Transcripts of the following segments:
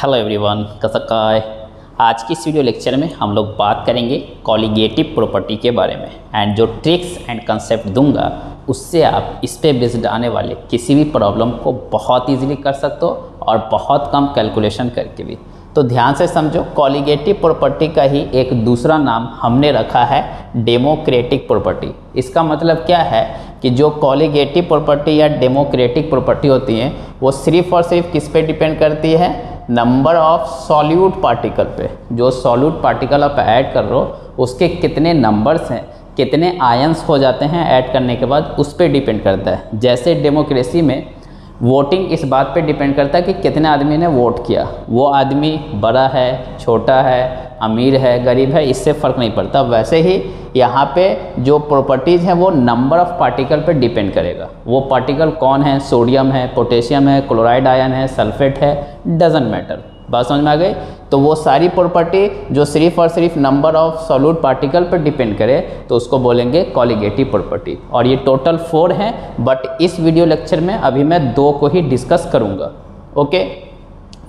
Hello everyone कसकाय आज की इस वीडियो लेक्चर में हम लोग बात करेंगे कॉलीगेटिव प्रॉपर्टी के बारे में। एंड जो ट्रिक्स एंड कंसेप्ट दूँगा, उससे आप इस पे बेस्ड आने वाले किसी भी प्रॉब्लम को बहुत इजीली कर सकते हो और बहुत कम कैलकुलेशन करके भी। तो ध्यान से समझो कॉलीगेटिव प्रॉपर्टी का ही एक दूसरा नाम हमने रखा है डेमोक्रेटिक प्रॉपर्टी इसका मतलब क्या है कि जो कॉलीगेटिव प्रॉपर्टी या डेमोक्रेटिक प्रॉपर्टी होती है, वो सिर्फ़ और सिर्फ़ किस पे डिपेंड करती है? नंबर ऑफ़ सॉल्यूट पार्टिकल पे। जो सॉल्यूट पार्टिकल आप ऐड कर रहे हो, उसके कितने नंबर्स हैं, कितने आयंस हो जाते हैं ऐड करने के बाद, उस पर डिपेंड करता है। जैसे डेमोक्रेसी में वोटिंग इस बात पे डिपेंड करता है कि कितने आदमी ने वोट किया। वो आदमी बड़ा है, छोटा है, अमीर है, गरीब है, इससे फ़र्क नहीं पड़ता। वैसे ही यहाँ पे जो प्रॉपर्टीज़ हैं वो नंबर ऑफ़ पार्टिकल पे डिपेंड करेगा। वो पार्टिकल कौन है? सोडियम है पोटेशियम है क्लोराइड आयन है सल्फेट है डजेंट मैटर बात समझ में आ गई? तो वो सारी प्रॉपर्टी जो सिर्फ़ और सिर्फ़ नंबर ऑफ़ सॉल्यूट पार्टिकल पर डिपेंड करे तो उसको बोलेंगे कॉलिगेटिव प्रॉपर्टी और ये टोटल फोर हैं बट इस वीडियो लेक्चर में अभी मैं दो को ही डिस्कस करूँगा। ओके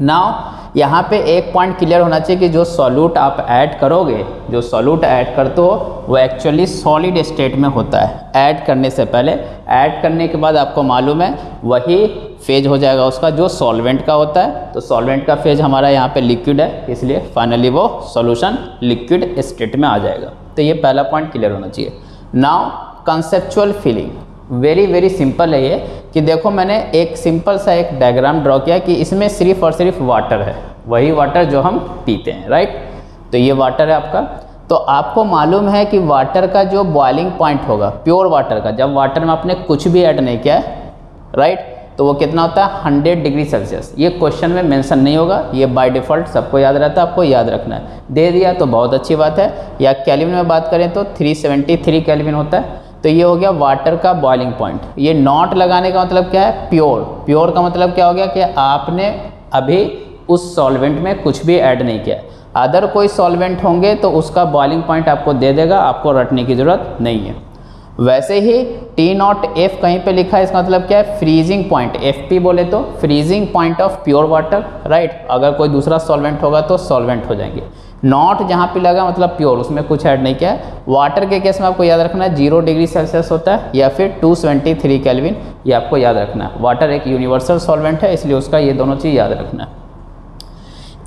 नाउ यहाँ पे एक पॉइंट क्लियर होना चाहिए कि जो सॉल्यूट आप ऐड करोगे, जो सॉल्यूट ऐड करते हो, वो एक्चुअली सॉलिड स्टेट में होता है। ऐड करने से पहले ऐड करने के बाद आपको मालूम है, वही फ़ेज़ हो जाएगा उसका जो सॉल्वेंट का होता है। तो सॉल्वेंट का फ़ेज़ हमारा यहाँ पे लिक्विड है, इसलिए फाइनली वो सॉल्यूशन लिक्विड स्टेट में आ जाएगा। तो ये पहला पॉइंट क्लियर होना चाहिए। Now conceptual feeling very very simple है ये। कि देखो मैंने एक सिंपल सा एक डायग्राम ड्रॉ किया कि इसमें सिर्फ़ और सिर्फ़ वाटर है। वही वाटर जो हम पीते हैं राइट तो ये वाटर है आपका। तो आपको मालूम है कि वाटर का जो बॉइलिंग पॉइंट होगा प्योर वाटर का, जब वाटर में आपने कुछ भी ऐड नहीं किया है राइट तो वो कितना होता है? हंड्रेड डिग्री सेल्सियस ये क्वेश्चन में मेंशन नहीं होगा। ये बाय डिफ़ॉल्ट सबको याद रहता है, आपको याद रखना है। दे दिया तो बहुत अच्छी बात है। या कैलविन में बात करें तो 373 कैलविन होता है। तो ये हो गया वाटर का बॉइलिंग पॉइंट ये नॉट लगाने का मतलब क्या है? प्योर प्योर का मतलब क्या हो गया? कि आपने अभी उस सॉल्वेंट में कुछ भी ऐड नहीं किया। अदर कोई सॉल्वेंट होंगे तो उसका बॉइलिंग पॉइंट आपको दे देगा, आपको रटने की ज़रूरत नहीं है। वैसे ही टी नॉट एफ़ कहीं पे लिखा है, इसका मतलब क्या है? फ्रीजिंग पॉइंट एफ़ पी बोले तो freezing point of pure water right अगर कोई दूसरा सॉल्वेंट होगा तो सॉल्वेंट हो जाएँगे। नॉट जहाँ पे लगा मतलब प्योर उसमें कुछ ऐड नहीं किया। है वाटर के केस में आपको याद रखना है ज़ीरो डिग्री सेल्सियस होता है, या फिर टू सेवेंटी थ्री कैलविन ये आपको याद रखना। है वाटर एक यूनिवर्सल सॉल्वेंट है, इसलिए उसका ये दोनों चीज़ याद रखना। है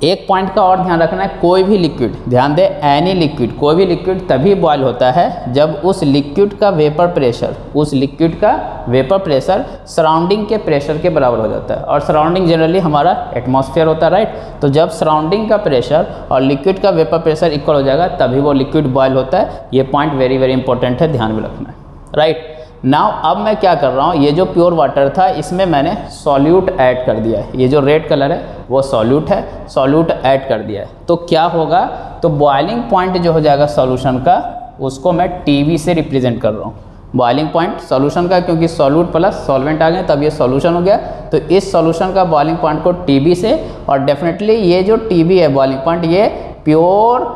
एक पॉइंट का और ध्यान रखना है, कोई भी लिक्विड ध्यान दे एनी लिक्विड कोई भी लिक्विड तभी बॉयल होता है जब उस लिक्विड का वेपर प्रेशर उस लिक्विड का वेपर प्रेशर सराउंडिंग के प्रेशर के बराबर हो जाता है। और सराउंडिंग जनरली हमारा एटमॉस्फेयर होता है राइट तो जब सराउंडिंग का प्रेशर और लिक्विड का वेपर प्रेशर इक्वल हो जाएगा, तभी वो लिक्विड बॉयल होता है। ये पॉइंट वेरी वेरी इंपॉर्टेंट है, ध्यान में रखना है राइट नाउ अब मैं क्या कर रहा हूँ? ये जो प्योर वाटर था, इसमें मैंने सॉल्यूट ऐड कर दिया है। ये जो रेड कलर है, वो सॉल्यूट है सॉल्यूट ऐड कर दिया है। तो क्या होगा? तो बॉइलिंग पॉइंट जो हो जाएगा सॉल्यूशन का, उसको मैं टीवी से रिप्रेजेंट कर रहा हूँ। बॉइलिंग पॉइंट सॉल्यूशन का, क्योंकि सॉल्यूट प्लस सॉल्वेंट आ गए, तब ये सॉल्यूशन हो गया। तो इस सॉल्यूशन का बॉइलिंग पॉइंट को टीबी से, और डेफिनेटली ये जो टीबी है बॉइलिंग पॉइंट ये प्योर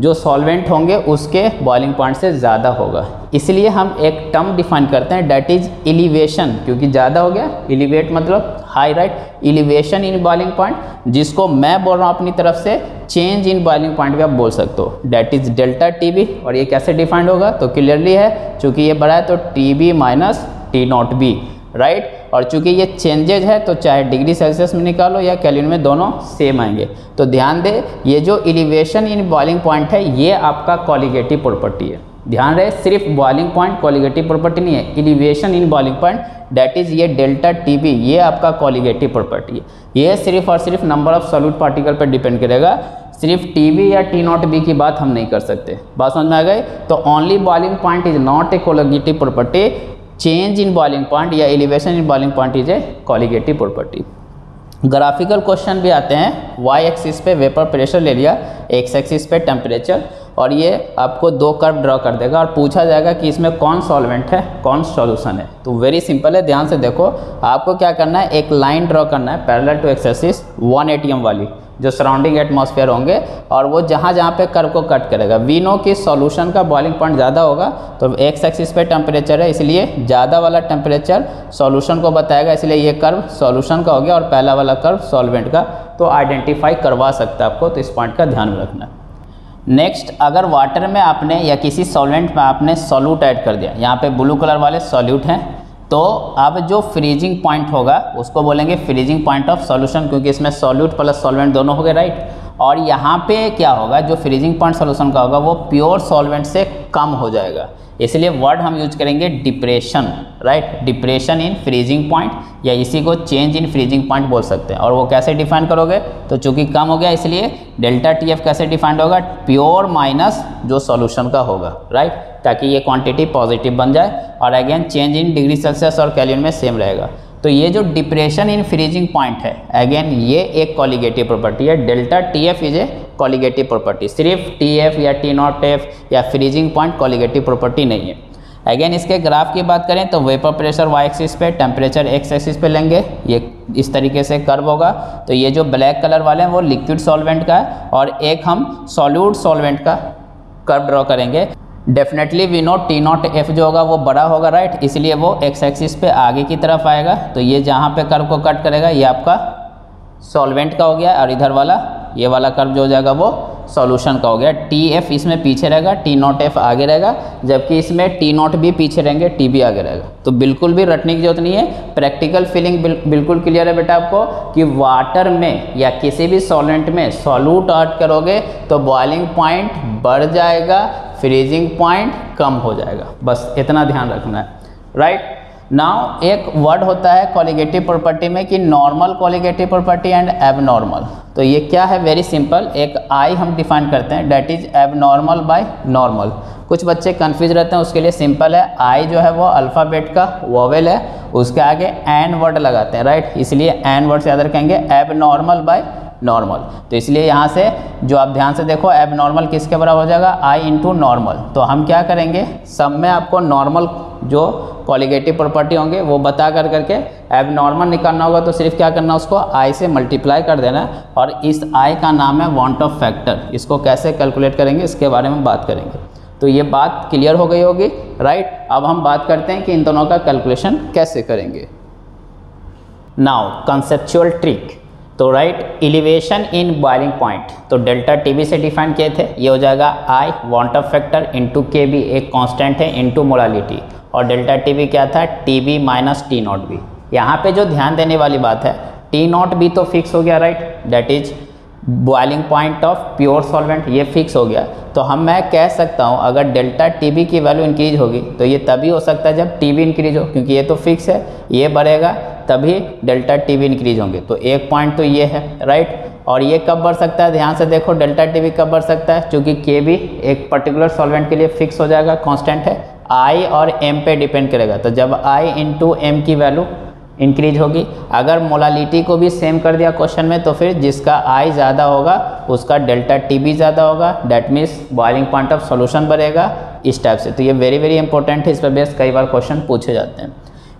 जो सॉल्वेंट होंगे, उसके बॉइलिंग पॉइंट से ज़्यादा होगा। इसलिए हम एक टर्म डिफाइन करते हैं डैट इज़ एलिवेशन क्योंकि ज़्यादा हो गया। एलिवेट मतलब high right elevation in boiling point जिसको मैं बोल रहा हूँ अपनी तरफ़ से चेंज इन बॉइलिंग पॉइंट भी आप बोल सकते हो। That is delta T B और ये कैसे डिफाइंड होगा? तो क्लियरली है, चूँकि ये बड़ा है तो T B minus T naught B right और चूँकि ये चेंजेज है तो चाहे डिग्री सेल्सियस में निकालो या कैलिन में, दोनों सेम आएँगे। तो ध्यान दे, ये जो एलिवेशन इन बॉइलिंग पॉइंट है, ये आपका कॉलिगेटिव प्रॉपर्टी है। ध्यान रहे, सिर्फ़ बॉइलिंग पॉइंट कॉलिगेटिव प्रॉपर्टी नहीं है elevation in boiling point that is ये डेल्टा टी बी ये आपका कॉलिगेटिव प्रॉपर्टी है। ये सिर्फ़ और सिर्फ़ नंबर ऑफ़ सॉल्यूट पार्टिकल पर डिपेंड करेगा। सिर्फ़ टी बी या टी नॉट बी की बात हम नहीं कर सकते। बात समझ में आ गई? तो only boiling point is not a colligative property change in boiling point या elevation in boiling point is a colligative property graphical question भी आते हैं। वाई एक्सिस पे वेपर प्रेशर ले लिया। एक्स एक्सिस पे टेम्परेचर और ये आपको दो कर्व ड्रॉ कर देगा। और पूछा जाएगा कि इसमें कौन सॉल्वेंट है? कौन सॉल्यूशन है? तो वेरी सिंपल है। ध्यान से देखो। आपको क्या करना है? एक लाइन ड्रॉ करना है। Parallel to axis one ATM वाली। जो सराउंडिंग एटमॉस्फेयर होंगे और वो जहाँ जहाँ पे कर्व को कट करेगा। वी नो कि सॉल्यूशन का बॉइलिंग पॉइंट ज़्यादा होगा तो एक्स एक्सिस पे टेम्परेचर है, इसलिए ज़्यादा वाला टेम्परेचर सॉल्यूशन को बताएगा, इसलिए ये कर्व सॉल्यूशन का हो गया और पहला वाला कर्व सॉल्वेंट का तो आइडेंटिफाई करवा सकता है आपको तो इस पॉइंट का ध्यान रखना नेक्स्ट अगर वाटर में आपने या किसी सॉल्वेंट में आपने सॉल्यूट ऐड कर दिया, यहाँ पे ब्लू कलर वाले सॉल्यूट हैं तो अब जो फ्रीजिंग पॉइंट होगा, उसको बोलेंगे फ्रीजिंग पॉइंट ऑफ़ सॉल्यूशन क्योंकि इसमें सॉल्यूट प्लस सॉल्वेंट दोनों हो गए राइट और यहाँ पे क्या होगा, जो फ्रीजिंग पॉइंट सॉल्यूशन का होगा, वो प्योर सॉल्वेंट से कम हो जाएगा। इसलिए वर्ड हम यूज़ करेंगे depression right depression in freezing point या इसी को चेंज इन फ्रीजिंग पॉइंट बोल सकते हैं। और वो कैसे डिफाइन करोगे? तो चूँकि कम हो गया, इसलिए डेल्टा टी एफ़ कैसे डिफाइंड होगा? प्योर माइनस जो सॉल्यूशन का होगा राइट ताकि ये क्वांटिटी पॉजिटिव बन जाए और again change in degree Celsius और कैलियन में सेम रहेगा। तो ये जो डिप्रेशन इन फ्रीजिंग पॉइंट है अगेन ये एक कॉलीगेटिव प्रॉपर्टी है delta T F is a colligative property सिर्फ़ टी एफ़ या टी नॉट एफ़ या फ्रीजिंग पॉइंट कॉलीगेटिव प्रॉपर्टी नहीं है। अगेन इसके ग्राफ की बात करें तो वेपर प्रेशर वाई एक्सिस पे टेम्परेचर एक्स एक्सिस पे लेंगे। ये इस तरीके से कर्व होगा। तो ये जो ब्लैक कलर वाले हैं, वो लिक्विड सॉल्वेंट का है और एक हम सॉल्यूट सॉल्वेंट का कर्व ड्रॉ करेंगे। Definitely we note T naught F जो होगा वो बड़ा होगा राइट इसलिए वो एक्स एक्सिस पे आगे की तरफ़ आएगा। तो ये जहाँ पे कर्व को कट करेगा, ये आपका सॉल्वेंट का हो गया और इधर वाला, ये वाला कर्व जो हो जाएगा वो सॉल्यूशन का हो गया। टी एफ़ इसमें पीछे रहेगा टी नॉट एफ़ आगे रहेगा जबकि इसमें टी नॉट भी पीछे रहेंगे टी भी आगे रहेगा। तो बिल्कुल भी रटने की ज़रूरत नहीं है। प्रैक्टिकल फीलिंग बिल, बिल्कुल क्लियर है बेटा आपको कि वाटर में या किसी भी सॉलेंट में सॉल्यूट ऐड करोगे तो बॉइलिंग पॉइंट बढ़ जाएगा फ्रीजिंग पॉइंट कम हो जाएगा। बस इतना ध्यान रखना है। राइट नाउ एक वर्ड होता है कॉलिगेटिव प्रॉपर्टी में कि normal colligative property and abnormal तो ये क्या है? वेरी सिंपल एक आई हम डिफाइन करते हैं. That is abnormal by normal कुछ बच्चे कंफ्यूज रहते हैं, उसके लिए सिंपल है. आई जो है वो अल्फ़ाबेट का वोवेल है. उसके आगे एन वर्ड लगाते हैं राइट इसलिए एन वर्ड से याद रखेंगे. एबनॉर्मल बाय नॉर्मल तो इसलिए यहाँ से जो आप ध्यान से देखो एब नॉर्मल किसके बराबर हो जाएगा? आई इंटू नॉर्मल तो हम क्या करेंगे? सब में आपको नॉर्मल जो कॉलिगेटिव प्रॉपर्टी होंगे, वो बता कर करके एब नॉर्मल निकालना होगा तो सिर्फ़ क्या करना उसको? आई से मल्टीप्लाई कर देना और इस आई का नाम है वॉन्ट ऑफ़ फैक्टर इसको कैसे कैलकुलेट करेंगे? इसके बारे में बात करेंगे। तो ये बात क्लियर हो गई होगी राइट अब हम बात करते हैं कि इन दोनों का कैलकुलेशन कैसे करेंगे। नाउ कंसेप्चुअल ट्रिक तो right elevation in boiling point तो डेल्टा टीबी से डिफाइन किए थे, ये हो जाएगा i van't Hoff factor into K B एक कांस्टेंट है इंटू मोरालिटी और डेल्टा टी क्या था? T B minus T naught B यहाँ पे जो ध्यान देने वाली बात है टी नॉट बी तो फिक्स हो गया right that is boiling point of pure solvent ये फिक्स हो गया. तो हम, मैं कह सकता हूँ, अगर डेल्टा टी बी की वैल्यू इंक्रीज होगी तो ये तभी हो सकता है जब टी बी इंक्रीज हो, क्योंकि ये तो फिक्स है, ये बढ़ेगा तभी डेल्टा टी भी इंक्रीज होंगे। तो एक पॉइंट तो ये है राइट और ये कब बढ़ सकता है? ध्यान से देखो, डेल्टा टी भी कब बढ़ सकता है? क्योंकि के भी एक पर्टिकुलर सॉल्वेंट के लिए फिक्स हो जाएगा कांस्टेंट है। आई और एम पे डिपेंड करेगा। तो जब आई इंटू एम की वैल्यू इंक्रीज होगी, अगर मोलालिटी को भी सेम कर दिया क्वेश्चन में तो फिर जिसका आई ज़्यादा होगा, उसका डेल्टा टी भी ज़्यादा होगा। That means boiling point of solution बढ़ेगा इस टाइप से। तो ये वेरी वेरी इंपॉर्टेंट है, इस पर बेस कई बार क्वेश्चन पूछे जाते हैं।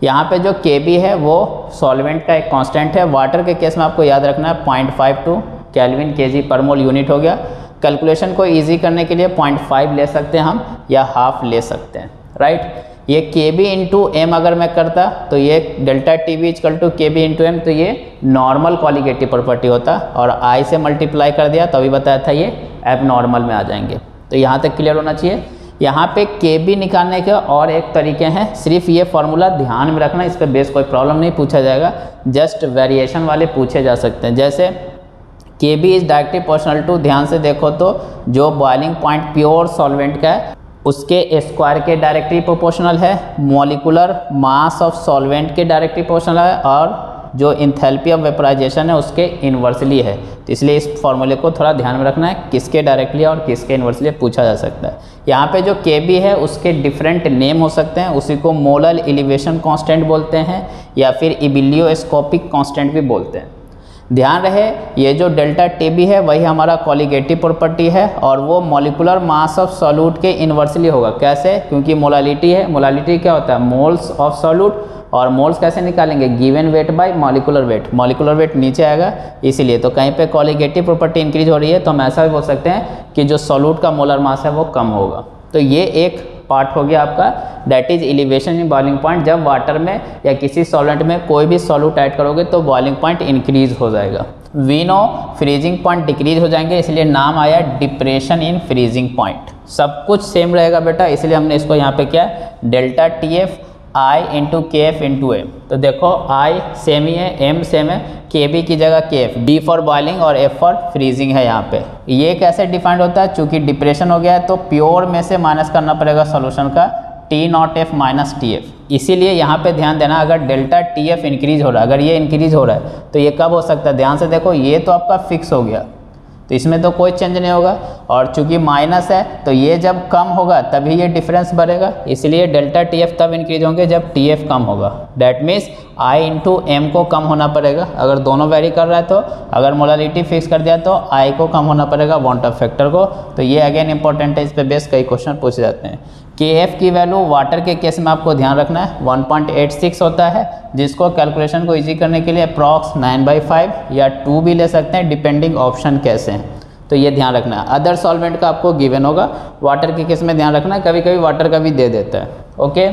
यहाँ पे जो के बी है, वो सॉल्वेंट का एक कांस्टेंट है। वाटर के केस में आपको याद रखना है पॉइंट फाइव टू कैलविन के जी पर मोल यूनिट हो गया। कैलकुलेशन को ईजी करने के लिए पॉइंट फाइव ले सकते हैं हम, या हाफ़ ले सकते हैं राइट ये के बी इंटू एम अगर मैं करता तो ये delta T B equal to K B into M तो ये नॉर्मल कॉलिगेटिव प्रॉपर्टी होता, और आई से मल्टीप्लाई कर दिया तो अभी बताया था ये एब नॉर्मल में आ जाएँगे। तो यहाँ तक क्लियर होना चाहिए। यहाँ पे के बी निकालने के और एक तरीके हैं। सिर्फ़ ये फार्मूला ध्यान में रखना, इस पर बेस कोई प्रॉब्लम नहीं पूछा जाएगा। जस्ट वेरिएशन वाले पूछे जा सकते हैं। जैसे K B is directly proportional to ध्यान से देखो तो जो बॉइलिंग पॉइंट प्योर सॉल्वेंट का है, उसके स्क्वायर के डायरेक्टली प्रोपोर्शनल है। मॉलिकुलर मास ऑफ़ सॉल्वेंट के डायरेक्टली प्रोपोर्शनल है और जो इंथैल्पी ऑफ़ वेपराइजेशन है, उसके इन्वर्सली है। तो इसलिए इस फॉर्मूले को थोड़ा ध्यान में रखना है, किसके डायरेक्टली और किसके इन्वर्सली पूछा जा सकता है। यहाँ पे जो के बी है, उसके डिफरेंट नेम हो सकते हैं, उसी को मोलल एलिवेशन कांस्टेंट बोलते हैं, या फिर इबिलियोस्कोपिक कांस्टेंट भी बोलते हैं। ध्यान रहे, ये जो डेल्टा टी बी है, वही हमारा कॉलीगेटिव प्रॉपर्टी है, और वो मॉलिकुलर मास ऑफ़ सॉल्यूट के इन्वर्सली होगा। कैसे? क्योंकि मोलालिटी है। मोलालिटी क्या होता है? मोल्स ऑफ़ सॉल्यूट और मोल्स कैसे निकालेंगे? Given weight by molecular weight. Molecular weight नीचे आएगा, इसीलिए तो कहीं पे कॉलीगेटिव प्रॉपर्टी इंक्रीज हो रही है तो हम ऐसा भी बोल सकते हैं कि जो सॉल्यूट का मोलर मास है वो कम होगा। तो ये एक पार्ट हो गया आपका। That is elevation in boiling point जब वाटर में या किसी सॉल्वेंट में कोई भी सॉल्यूट ऐड करोगे तो बॉइलिंग पॉइंट इंक्रीज हो जाएगा। We know freezing point decrease हो जाएँगे, इसलिए नाम आया डिप्रेशन इन फ्रीजिंग पॉइंट सब कुछ सेम रहेगा बेटा, इसलिए हमने इसको यहाँ पे क्या। Delta T F i into K F into M तो देखो आई सेम ही है एम सेम है के बी की जगह K F B for boiling और एफ़ फॉर फ्रीजिंग है यहाँ पे. ये कैसे डिफाइंड होता है? चूँकि डिप्रेशन हो गया है तो प्योर में से माइनस करना पड़ेगा सोल्यूशन का T naught F minus T F इसीलिए यहाँ पे ध्यान देना, अगर डेल्टा टी एफ़ इंक्रीज हो रहा है, अगर ये इंक्रीज हो रहा है तो ये कब हो सकता है? ध्यान से देखो, ये तो आपका फिक्स हो गया. तो इसमें तो कोई चेंज नहीं होगा। और चूँकि माइनस है तो ये जब कम होगा, तभी ये डिफरेंस बढ़ेगा। इसलिए डेल्टा टी एफ़ तब इंक्रीज होंगे जब टी एफ़ कम होगा। That means i into M को कम होना पड़ेगा। अगर दोनों वेरी कर रहा है तो अगर मोलालिटी फिक्स कर दिया तो आई को कम होना पड़ेगा वॉन्ट ऑफ़ फैक्टर को। तो ये अगेन इंपॉर्टेंट है, इस पर बेस्ट कई क्वेश्चन पूछे जाते हैं। के एफ़ की वैल्यू वाटर के केस में आपको ध्यान रखना है। 1.86 होता है, जिसको कैलकुलेशन को इजी करने के लिए अप्रॉक्स 9 बाई फाइव या 2 भी ले सकते हैं डिपेंडिंग ऑप्शन कैसे हैं। तो ये ध्यान रखना है। अदर सॉल्वेंट का आपको गिवन होगा। वाटर के केस में ध्यान रखना है। कभी कभी वाटर का भी दे देता है। Okay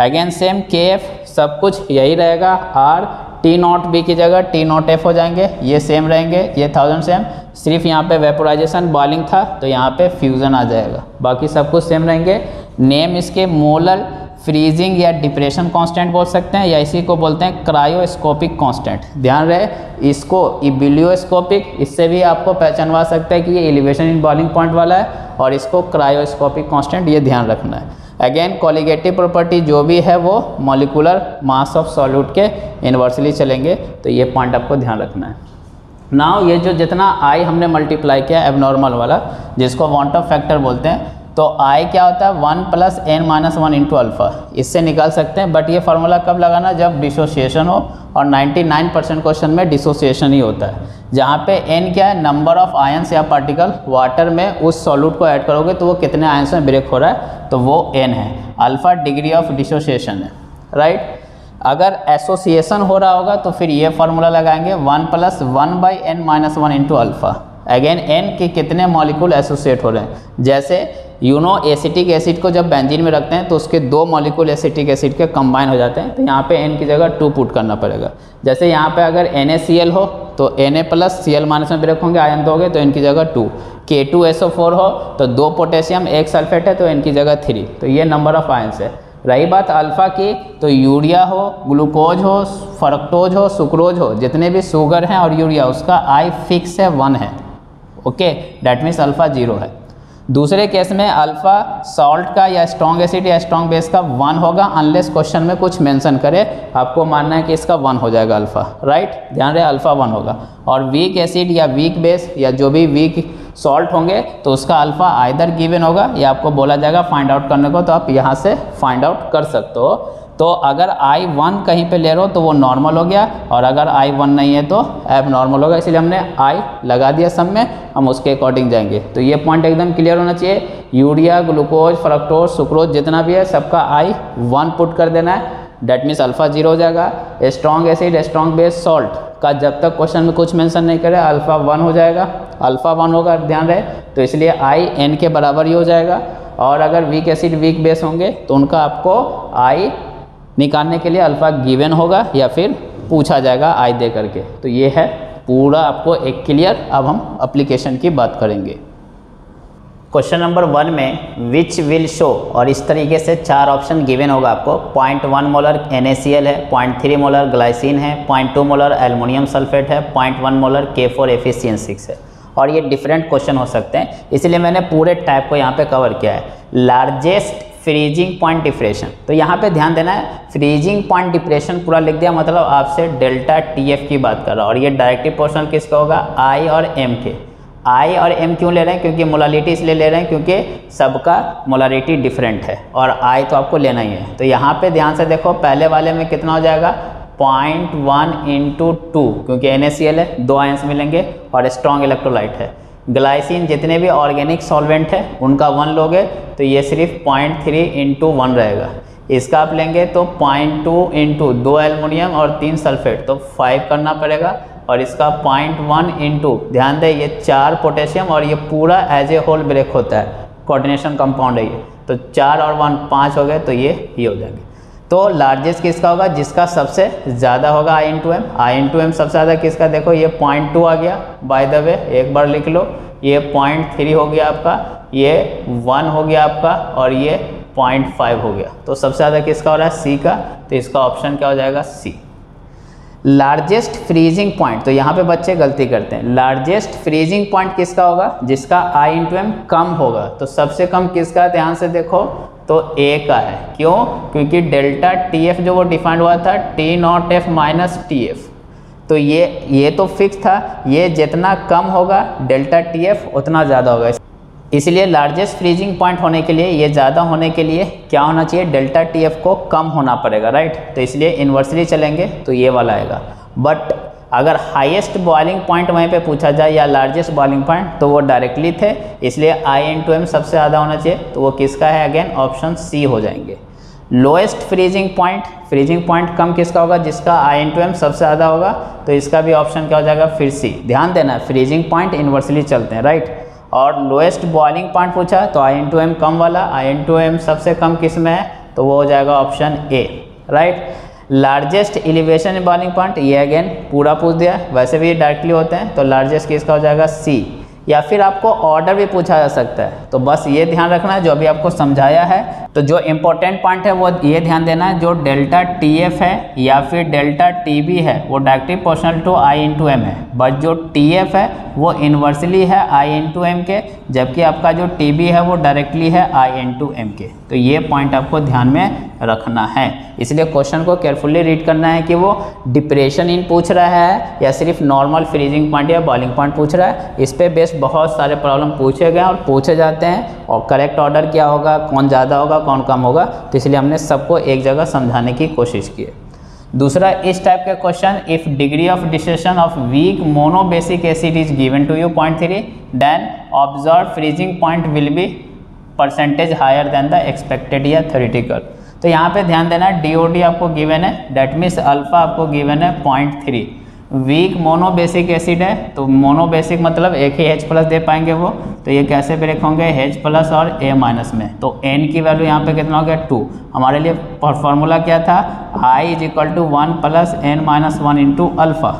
again same K F सब कुछ यही रहेगा। आर टी नॉट बी की जगह टी नॉट एफ़ हो जाएँगे। ये सेम रहेंगे, ये थाउज़ेंड सेम सिर्फ़ यहाँ पे वेपोराइजेशन बॉइलिंग था तो यहाँ पे फ्यूज़न आ जाएगा। बाकी सब कुछ सेम रहेंगे। नेम इसके मोलर फ्रीजिंग या डिप्रेशन कांस्टेंट बोल सकते हैं, या इसी को बोलते हैं क्रायोस्कोपिक कांस्टेंट ध्यान रहे, इसको इबिलियोस्कोपिक इससे भी आपको पहचानवा सकते हैं कि ये एलिवेशन इन बॉलिंग पॉइंट वाला है, और इसको क्रायोस्कोपिक कांस्टेंट ये ध्यान रखना है। अगेन कॉलीगेटिव प्रॉपर्टी जो भी है वो मॉलिकुलर मास ऑफ़ सॉल्यूट के इन्वर्सली चलेंगे। तो ये पॉइंट आपको ध्यान रखना है। नाउ ये जो जितना आई हमने मल्टीप्लाई किया एबनॉर्मल वाला, जिसको वॉन्ट ऑफ़ फैक्टर बोलते हैं तो आई क्या होता है? One plus N minus one into alpha. इससे निकाल सकते हैं, बट ये फार्मूला कब लगाना? जब डिसोसिएशन हो, और 99 परसेंट क्वेश्चन में डिसोसिएशन ही होता है। जहाँ पे एन क्या है? नंबर ऑफ़ आयंस या पार्टिकल वाटर में उस सॉल्यूट को ऐड करोगे तो वो कितने आयंस में ब्रेक हो रहा है? तो वो एन है। अल्फ़ा डिग्री ऑफ़ डिसोसिएशन है। राइट अगर एसोसिएशन हो रहा होगा तो फिर ये फार्मूला लगाएँगे। One plus one by N minus one into alpha. Again N के कितने मॉलिक्यूल एसोसिएट हो रहे हैं? जैसे यू नो एसिटिक एसिड को जब बेंजीन में रखते हैं तो उसके दो मॉलिक्यूल एसिटिक एसिड के कंबाइन हो जाते हैं। तो यहाँ पे एन की जगह टू पुट करना पड़ेगा। जैसे यहाँ पे अगर एन हो तो N A plus C L minus में ब्रेक होंगे आयन गए तो इनकी जगह टू के टू एस ओ फोर हो तो दो पोटेशियम एक सल्फेट है तो इनकी जगह थ्री तो ये नंबर ऑफ़ आयन्स है। रही बात अल्फ़ा की तो यूरिया हो ग्लूकोज हो फर्क्टोज हो सुक्रोज हो, जितने भी शुगर हैं और यूरिया उसका आई फिक्स है वन है। Okay that means alpha zero है। दूसरे केस में अल्फ़ा सॉल्ट का या स्ट्रॉन्ग एसिड या स्ट्रॉन्ग बेस का वन होगा अनलेस क्वेश्चन में कुछ मेंशन करे, आपको मानना है कि इसका वन हो जाएगा अल्फ़ा राइट ध्यान रहे अल्फ़ा वन होगा। और वीक एसिड या वीक बेस या जो भी वीक सॉल्ट होंगे तो उसका अल्फ़ा आइदर गिवन होगा या आपको बोला जाएगा फाइंड आउट करने को तो आप यहाँ से फाइंड आउट कर सकते हो। तो अगर आई वन कहीं पे ले रहे हो तो वो नॉर्मल हो गया और अगर आई वन नहीं है तो एब नॉर्मल होगा इसलिए हमने आई लगा दिया सब में, हम उसके अकॉर्डिंग जाएँगे। तो ये पॉइंट एकदम क्लियर होना चाहिए। यूरिया ग्लूकोज फ्रक्टोज सुक्रोज जितना भी है, सबका आई वन पुट कर देना है। डेट मीन्स अल्फ़ा ज़ीरो हो जाएगा। Strong acid strong base salt का जब तक क्वेश्चन में कुछ मेंशन नहीं करे अल्फ़ा वन हो जाएगा। अल्फ़ा वन होगा, ध्यान रहे। तो इसलिए आई एन के बराबर ही हो जाएगा। और अगर वीक एसिड वीक बेस होंगे तो उनका आपको आई निकालने के लिए अल्फ़ा गिवन होगा या फिर पूछा जाएगा आई दे करके। तो ये है पूरा आपको एक क्लियर। अब हम अप्लीकेशन की बात करेंगे। क्वेश्चन नंबर वन में विच विल शो और इस तरीके से चार ऑप्शन गिवन होगा आपको। पॉइंट वन मोलर एन है पॉइंट थ्री मोलर ग्लाइसिन है point two molar aluminium sulphate है point one molar K four F C N six है। और ये डिफरेंट क्वेश्चन हो सकते हैं। इसलिए मैंने पूरे टाइप को यहाँ पे कवर किया है। लार्जेस्ट फ्रीजिंग पॉइंट डिप्रेशन तो यहाँ पे ध्यान देना है फ्रीजिंग पॉइंट डिप्रेशन पूरा लिख दिया मतलब आपसे डेल्टा टीएफ की बात कर रहा हूँ। और ये डायरेक्टिव पोर्शन किसका होगा? आई और एम के। आई और एम क्यों ले रहे हैं? क्योंकि मोलालिटी इसलिए ले रहे हैं क्योंकि सबका मोलालिटी डिफरेंट है। और आई तो आपको लेना ही है। तो यहाँ पे ध्यान से देखो, पहले वाले में कितना हो जाएगा? पॉइंट वन इंटू टू क्योंकि एन है, दो आयंस मिलेंगे और स्ट्रॉन्ग इलेक्ट्रोलाइट है। ग्लाइसिन जितने भी ऑर्गेनिक सॉल्वेंट है, उनका वन लोगे तो ये सिर्फ़ पॉइंट थ्री इंटू वन रहेगा। इसका आप लेंगे तो पॉइंट टू इंटू दो एलमोनियम और तीन सल्फेट तो फाइव करना पड़ेगा। और इसका पॉइंट वन इंटू, ध्यान दें, ये चार पोटेशियम और ये पूरा एज ए होल ब्रेक होता है। कोऑर्डिनेशन कंपाउंड है ये। तो चार और वन पाँच हो गए तो ये ही हो जाएँगे। तो लार्जेस्ट किसका होगा? जिसका सबसे ज़्यादा होगा i into M i into M सबसे ज़्यादा किसका? देखो, ये पॉइंट टू आ गया। बाय द वे एक बार लिख लो। ये पॉइंट थ्री हो गया आपका, ये वन हो गया आपका, और ये पॉइंट फाइव हो गया। तो सबसे ज़्यादा किसका हो रहा है? सी का। तो इसका ऑप्शन क्या हो जाएगा? सी लार्जेस्ट फ्रीजिंग पॉइंट तो यहाँ पे बच्चे गलती करते हैं। लार्जेस्ट फ्रीजिंग पॉइंट किसका होगा? जिसका आई इंटू एम कम होगा। तो सबसे कम किसका? ध्यान से देखो। तो ए का है। क्यों? क्योंकि डेल्टा टी एफ़ जो वो डिफाइंड हुआ था T naught F minus T F तो ये ये तो फिक्स था। ये जितना कम होगा डेल्टा टी एफ़ उतना ज़्यादा होगा। इसलिए लार्जेस्ट फ्रीजिंग पॉइंट होने के लिए, ये ज़्यादा होने के लिए क्या होना चाहिए? डेल्टा टी एफ़ को कम होना पड़ेगा राइट तो इसलिए इन्वर्सली चलेंगे तो ये वाला आएगा। बट अगर हाईएस्ट बॉइलिंग पॉइंट वहीं पे पूछा जाए या लार्जेस्ट बॉइलिंग पॉइंट तो वो डायरेक्टली थे, इसलिए आई एन टू एम सबसे ज़्यादा होना चाहिए। तो वो किसका है अगेन ऑप्शन सी हो जाएँगे। Lowest freezing point freezing point कम किसका होगा? जिसका आई एन टू एम सबसे ज़्यादा होगा तो इसका भी ऑप्शन क्या हो जाएगा? फिर सी ध्यान देना फ्रीजिंग पॉइंट इन्वर्सली चलते हैं राइट और लोएस्ट बॉइलिंग पॉइंट पूछा तो आई एन टू एम कम वाला आई एन टू एम सबसे कम किसमें है? तो वो हो जाएगा option A right largest elevation boiling point ये अगेन पूरा पूछ दिया, वैसे भी ये डायरेक्टली होते हैं तो लार्जेस्ट किसका हो जाएगा? सी या फिर आपको ऑर्डर भी पूछा जा सकता है तो बस ये ध्यान रखना है, जो अभी आपको समझाया है तो जो इम्पोर्टेंट पॉइंट है, वो ये ध्यान देना है, जो डेल्टा टी एफ़ है या फिर डेल्टा टी बी है, वो directly proportional to i into M है। बट जो टी एफ़ है, वो इन्वर्सली है आई इंटू एम के, जबकि आपका जो टी बी है, वो डायरेक्टली है आई इंटू एम के। तो ये पॉइंट आपको ध्यान में रखना है। इसलिए क्वेश्चन को केयरफुल्ली रीड करना है कि वो डिप्रेशन इन पूछ रहा है या सिर्फ़ नॉर्मल फ्रीजिंग पॉइंट या बॉइलिंग पॉइंट पूछ रहा है। इस पर बेस्ट बहुत सारे प्रॉब्लम पूछे गए और पूछे जाते हैं, और करेक्ट ऑर्डर क्या होगा, कौन ज़्यादा होगा कौन कम होगा? तो इसलिए हमने सबको एक जगह समझाने की कोशिश की दूसरा, इस टाइप के question if degree of dissociation of weak monobasic acid is given to you point three then observe freezing point will be percentage higher than the expected या थेरेटिकल तो यहाँ पे ध्यान देना डी आपको गिवन है डेट मीन्स अल्फ़ा आपको गिवन है point three weak monobasic acid है तो मोनोबेसिक मतलब एक ही एच प्लस दे पाएँगे वो तो ये कैसे ब्रेक होंगे? एच प्लस और ए माइनस में। तो एन की वैल्यू यहाँ पे कितना हो गया? टू हमारे लिए फॉर्मूला क्या था? I is equal to one plus N minus one into alpha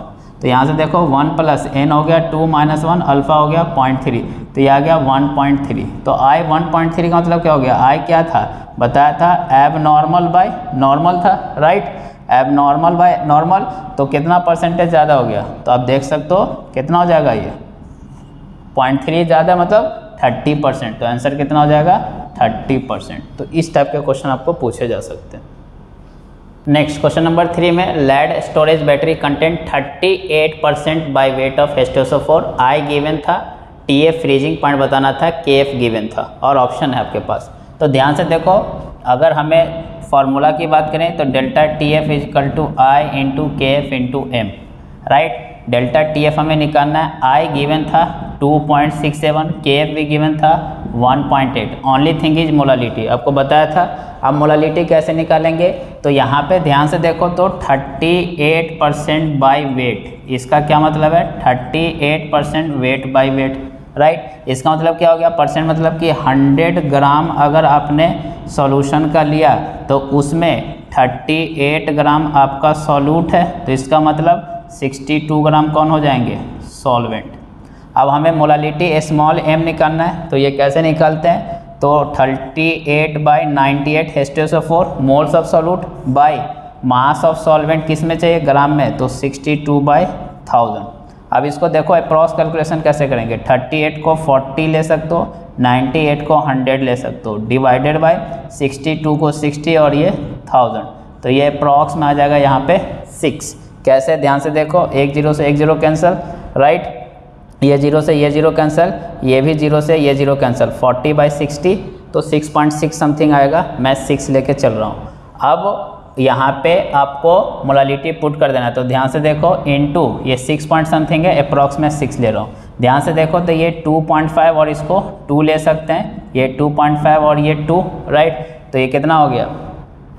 तो यहाँ से देखो वन प्लस एन हो गया टू माइनस वन अल्फ़ा हो गया पॉइंट थ्री तो ये आ गया वन पॉइंट थ्री तो आई वन पॉइंट थ्री का मतलब क्या हो गया? आई क्या था? बताया था एब नॉर्मल बाई नॉर्मल था right abnormal by normal तो कितना परसेंटेज ज़्यादा हो गया? तो आप देख सकते हो, कितना हो जाएगा ये? पॉइंट थ्री ज़्यादा मतलब थर्टी परसेंट तो आंसर कितना हो जाएगा? थर्टी परसेंट तो इस टाइप के क्वेश्चन आपको पूछे जा सकते हैं। नेक्स्ट क्वेश्चन नंबर थ्री में lead storage battery content 38 percent by weight of एस्टोसोफोर I given था टी एफ़ फ्रीजिंग पॉइंट बताना था के एफ़ गिवन था, और ऑप्शन है आपके पास। तो ध्यान से देखो अगर हमें फार्मूला की बात करें तो delta T F equal to i into K F into M right delta T F हमें निकालना है। आई गिवन था 2.67 के एफ़ भी गिवन था 1.8 ओनली थिंग इज़ मोलालिटी आपको बताया था, अब मोलालिटी कैसे निकालेंगे? तो यहाँ पे ध्यान से देखो तो 38 परसेंट बाई वेट इसका क्या मतलब है? 38 percent weight by weight right इसका मतलब क्या हो गया? परसेंट मतलब कि 100 ग्राम अगर आपने सॉल्यूशन का लिया तो उसमें 38 ग्राम आपका सॉल्यूट है तो इसका मतलब 62 ग्राम कौन हो जाएँगे? सॉल्वेंट अब हमें मोलालिटी स्मॉल एम निकालना है तो ये कैसे निकालते हैं? तो 38 eight by ninety eight हेस्टेस of four moles of solute by mass of solvent किसमें चाहिए? ग्राम में तो 62 टू बाई थाउज़ेंड अब इसको देखो अप्रॉक्स कैलकुलेशन कैसे करेंगे? 38 को 40 ले सकते हो 98 को 100 ले सकते हो डिवाइडेड बाय 62 को 60 और ये 1000 तो ये अप्रॉक्स में आ जाएगा यहाँ पे 6 कैसे? ध्यान से देखो, एक ज़ीरो से एक ज़ीरो कैंसिल राइट ये ज़ीरो से ये ज़ीरो कैंसिल ये भी ज़ीरो से ये ज़ीरो कैंसिल 40 बाई सिक्सटी तो 6.6 समथिंग आएगा, मैं 6 लेके चल रहा हूँ. अब यहाँ पे आपको मोलालिटी पुट कर देना है। तो ध्यान से देखो इन टू ये सिक्स पॉइंट समथिंग है अप्रॉक्स में सिक्स ले रहा हूँ। ध्यान से देखो तो ये टू पॉइंट फाइव और इसको टू ले सकते हैं। ये टू पॉइंट फाइव और ये टू राइट तो ये कितना हो गया?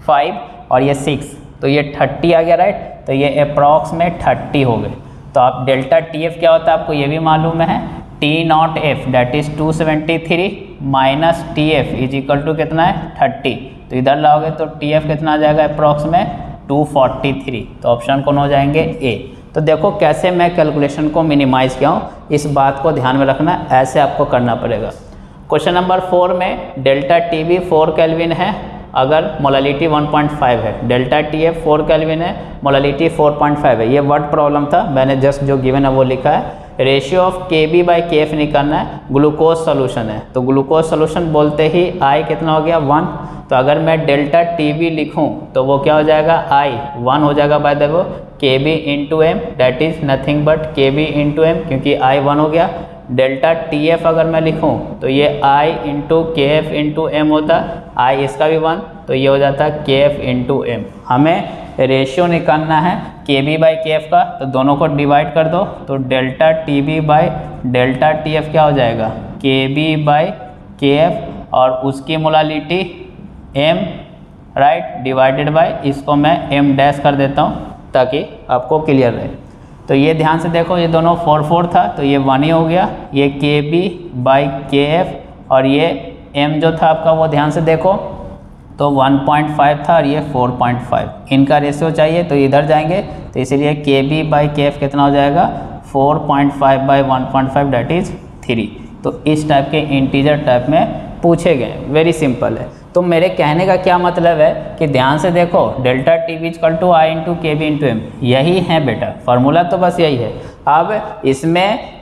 फाइव और ये सिक्स तो ये थर्टी आ गया राइट तो ये अप्रॉक्स में थर्टी हो गए। तो आप डेल्टा टी एफ़ क्या होता है आपको ये भी मालूम है? T naught F that is two seventy three minus T F is equal to कितना है? थर्टी तो इधर लाओगे तो टी एफ़ कितना आ जाएगा अप्रॉक्स में 243 तो ऑप्शन कौन हो जाएँगे ए तो देखो कैसे मैं कैलकुलेशन को मिनिमाइज़ किया हूँ। इस बात को ध्यान में रखना, ऐसे आपको करना पड़ेगा। क्वेश्चन नंबर फोर में delta T V four kelvin है, अगर मोलालिटी 1.5 है। Delta T F four kelvin है मोलालिटी 4.5 है। ये वर्ड प्रॉब्लम था, मैंने जस्ट जो गिवन है वो लिखा है। Ratio of K B by K F निकालना है ग्लूकोज सोल्यूशन है। तो ग्लूकोज सोल्यूशन बोलते ही आई कितना हो गया? वन तो अगर मैं डेल्टा टी बी लिखूँ तो वो क्या हो जाएगा? आई वन हो जाएगा बाय द वो K B into M that is nothing but K B into M क्योंकि आई वन हो गया। डेल्टा टी एफ़ अगर मैं लिखूँ तो ये I into K F into M होता। आई इसका भी वन तो ये हो जाता के एफ़ इंटू एम हमें रेशियो निकालना है के बी बाई के एफ़ का तो दोनों को डिवाइड कर दो तो delta T B by delta T F क्या हो जाएगा? के बी बाई के एफ़ और उसकी molality M right divided by इसको मैं एम डैश कर देता हूँ, ताकि आपको क्लियर रहे। तो ये ध्यान से देखो, ये दोनों फोर फोर था तो ये वन ही हो गया। ये के बी बाई के एफ़ और ये एम जो था आपका, वो ध्यान से देखो। तो 1.5 था और ये 4.5 इनका रेशियो चाहिए तो इधर जाएँगे तो इसीलिए के बी बाई के एफ़ कितना हो जाएगा? 4.5 point five by one point five that is three तो इस टाइप के इंटीजर टाइप में पूछे गए। वेरी सिंपल है। तो मेरे कहने का क्या मतलब है कि ध्यान से देखो delta T V equal to I into K B into M यही है बेटा। फार्मूला तो बस यही है। अब इसमें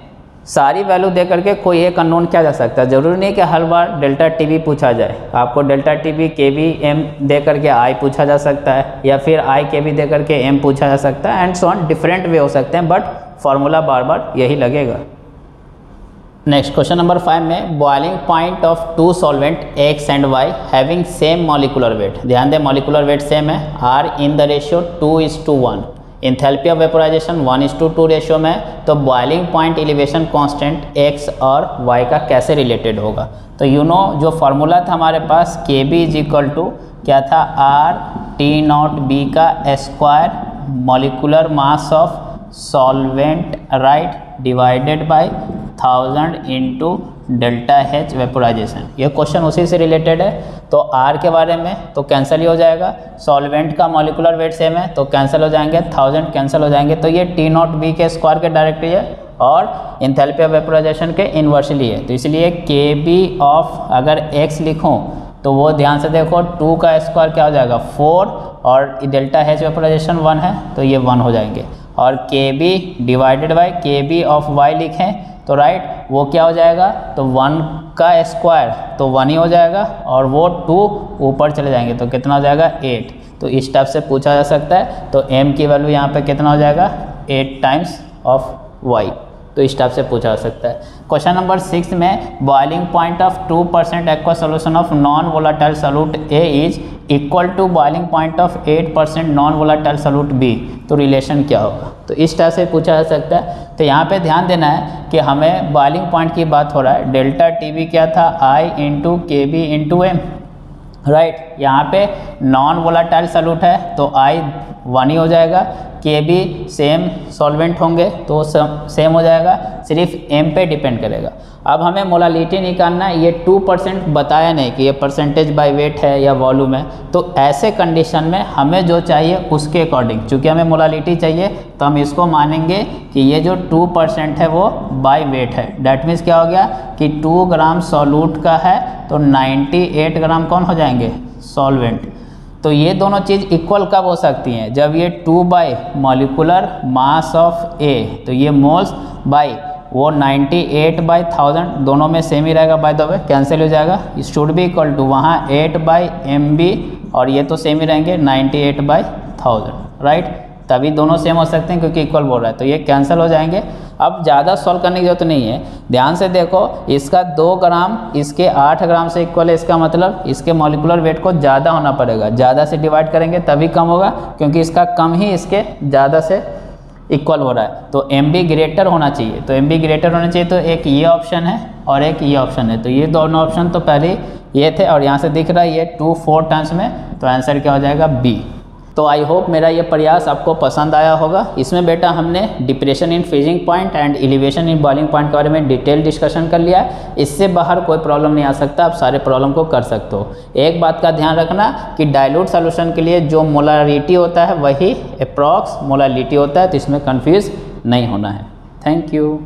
सारी वैल्यू दे करके कोई एक अननोन क्या जा सकता है? ज़रूरी नहीं कि हर बार डेल्टा टी बी पूछा जाए। आपको delta T V K V M दे करके आई पूछा जा सकता है, या फिर आई के वी दे करके एम पूछा जा सकता है and so on different way हो सकते हैं बट फॉर्मूला बार बार यही लगेगा। नेक्स्ट क्वेश्चन नंबर फाइव में boiling point of two solvent X and Y having same molecular weight ध्यान दें मॉलिकुलर वेट सेम है। Are in the ratio two is to one enthalpy of vaporization one is to two ratio में तो boiling point elevation constant X और Y का कैसे related होगा? तो यू you नो know, जो फार्मूला था हमारे पास के बी इज़ इक्वल टू क्या था? आर टी नॉट बी का square molecular mass of solvent right divided by thousand into delta H vaporization ये क्वेश्चन उसी से रिलेटेड है। तो आर के बारे में तो कैंसिल ही हो जाएगा। सॉल्वेंट का मॉलिकुलर वेट सेम है तो कैंसिल हो जाएँगे। थाउज़ेंड कैंसिल हो जाएँगे। तो ये टी नॉट बी के स्क्वायर के डायरेक्टली है और इंथेल्पी ऑफ़ वेपोराइजेशन के इन्वर्सली है तो इसलिए के बी ऑफ़ अगर एक्स लिखूँ तो वो ध्यान से देखो टू का स्क्वायर क्या हो जाएगा? फोर और डेल्टा एच वेपोराइजेशन वन है तो ये वन हो जाएँगे। और K B divided by K B of Y लिखें तो राइट वो क्या हो जाएगा? तो वन का स्क्वायर तो वन ही हो जाएगा और वो टू ऊपर चले जाएँगे तो कितना हो जाएगा? एट तो इस टाइप से पूछा जा सकता है तो एम की वैल्यू यहाँ पे कितना हो जाएगा? एट टाइम्स ऑफ़ वाई तो इस टाइप से पूछा जा सकता है। क्वेश्चन नंबर सिक्स में boiling point of two percent aqueous solution of non volatile solute A is equal to boiling point of eight percent non volatile solute B तो relation क्या होगा? तो इस टाइप से पूछा जा सकता है। तो यहाँ पे ध्यान देना है कि हमें बॉइलिंग पॉइंट की बात हो रहा है। डेल्टा टी क्या था? I into K B into M right यहाँ पे नॉन वोलाटाइल सल्यूट है तो आई वन ही हो जाएगा। के भी सेम सॉल्वेंट होंगे तो सेम हो जाएगा, सिर्फ़ एम पे डिपेंड करेगा। अब हमें मोलालिटी निकालना है, ये टू परसेंट बताया नहीं कि ये परसेंटेज बाय वेट है या वॉल्यूम है तो ऐसे कंडीशन में हमें जो चाहिए उसके अकॉर्डिंग चूँकि हमें मोलालिटी चाहिए तो हम इसको मानेंगे कि ये जो टू परसेंट है वो बाय वेट है। डैट मीन्स क्या हो गया कि टू ग्राम सॉल्यूट का है तो नाइन्टी एट ग्राम कौन हो जाएँगे? सॉल्वेंट तो ये दोनों चीज़ इक्वल कब हो सकती हैं? जब ये two by molecular mass of A तो ये मोल्स बाई वो 98 एट बाई थाउज़ेंड दोनों में सेम ही रहेगा बाय द वे कैंसिल हो जाएगा। शुड भी इक्वल टू वहाँ 8 बाई एम बी और ये तो सेम ही रहेंगे 98 एट बाई थाउज़ेंड राइट तभी दोनों सेम हो सकते हैं क्योंकि इक्वल बोल रहा है। तो ये कैंसिल हो जाएँगे। अब ज़्यादा सॉल्व करने की ज़रूरत तो नहीं है। ध्यान से देखो, इसका दो ग्राम इसके आठ ग्राम से इक्वल है, इसका मतलब इसके मॉलिकुलर वेट को ज़्यादा होना पड़ेगा। ज़्यादा से डिवाइड करेंगे तभी कम होगा, क्योंकि इसका कम ही इसके ज़्यादा से इक्वल हो रहा है। तो एम बी ग्रेटर होना चाहिए। तो एम बी ग्रेटर होना चाहिए तो एक ये ऑप्शन है और एक ये ऑप्शन है। तो ये दोनों ऑप्शन तो पहले ये थे और यहाँ से दिख रहा है ये टू फोर टाइम्स में तो आंसर क्या हो जाएगा? बी तो आई होप मेरा ये प्रयास आपको पसंद आया होगा। इसमें बेटा हमने depression in freezing point and elevation in boiling point के बारे में डिटेल डिस्कशन कर लिया है। इससे बाहर कोई प्रॉब्लम नहीं आ सकता, आप सारे प्रॉब्लम को कर सकते हो। एक बात का ध्यान रखना कि डायलूट सोल्यूशन के लिए जो मोलारिटी होता है, वही अप्रॉक्स मोलालिटी होता है तो इसमें कन्फ्यूज़ नहीं होना है। Thank you